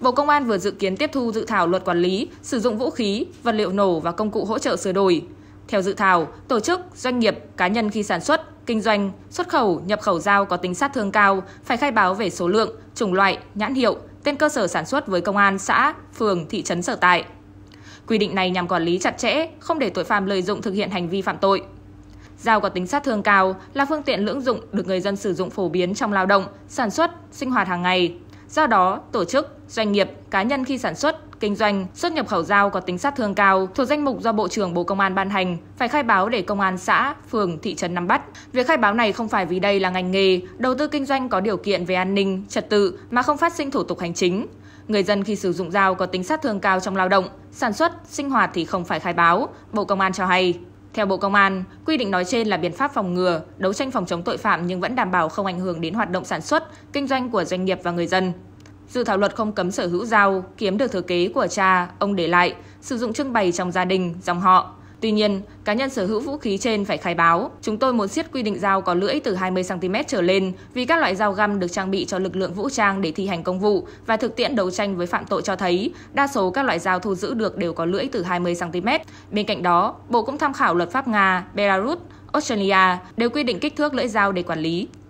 Bộ Công an vừa dự kiến tiếp thu dự thảo luật quản lý sử dụng vũ khí, vật liệu nổ và công cụ hỗ trợ sửa đổi. Theo dự thảo, tổ chức, doanh nghiệp, cá nhân khi sản xuất, kinh doanh, xuất khẩu, nhập khẩu dao có tính sát thương cao phải khai báo về số lượng, chủng loại, nhãn hiệu, tên cơ sở sản xuất với công an xã, phường, thị trấn sở tại. Quy định này nhằm quản lý chặt chẽ, không để tội phạm lợi dụng thực hiện hành vi phạm tội. Dao có tính sát thương cao là phương tiện lưỡng dụng được người dân sử dụng phổ biến trong lao động, sản xuất, sinh hoạt hàng ngày. Do đó, tổ chức, doanh nghiệp, cá nhân khi sản xuất, kinh doanh, xuất nhập khẩu dao có tính sát thương cao thuộc danh mục do Bộ trưởng Bộ Công an ban hành phải khai báo để công an xã, phường, thị trấn nắm bắt. Việc khai báo này không phải vì đây là ngành nghề, đầu tư kinh doanh có điều kiện về an ninh, trật tự mà không phát sinh thủ tục hành chính. Người dân khi sử dụng dao có tính sát thương cao trong lao động, sản xuất, sinh hoạt thì không phải khai báo, Bộ Công an cho hay. Theo Bộ Công an, quy định nói trên là biện pháp phòng ngừa, đấu tranh phòng chống tội phạm nhưng vẫn đảm bảo không ảnh hưởng đến hoạt động sản xuất, kinh doanh của doanh nghiệp và người dân. Dự thảo luật không cấm sở hữu dao, kiếm được thừa kế của cha, ông để lại, sử dụng trưng bày trong gia đình, dòng họ. Tuy nhiên, cá nhân sở hữu vũ khí trên phải khai báo. Chúng tôi muốn siết quy định dao có lưỡi từ 20cm trở lên vì các loại dao găm được trang bị cho lực lượng vũ trang để thi hành công vụ và thực tiễn đấu tranh với phạm tội cho thấy đa số các loại dao thu giữ được đều có lưỡi từ 20cm. Bên cạnh đó, Bộ cũng tham khảo luật pháp Nga, Belarus, Australia đều quy định kích thước lưỡi dao để quản lý.